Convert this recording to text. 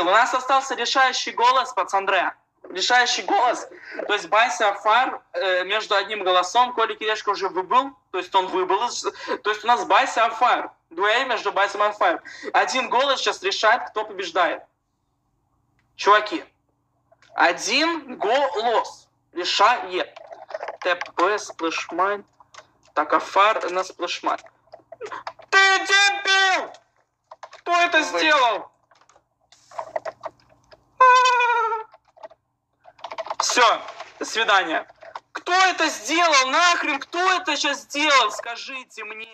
У нас остался решающий голос, пацандре. Решающий голос. То есть Бася Афар э, между одним голосом, Коля Кирешко уже выбыл, то есть он выбыл. То есть у нас Бася Афар. Дуэль между Басем и Афаром. Один голос сейчас решает, кто побеждает. Чуваки, один голос решает. ТП, сплэшмайн. Так, Афар на сплэшмайн. Ты дебил! Кто это сделал? Все, до свидания. Кто это сделал? Нахрен, кто это сейчас сделал? Скажите мне.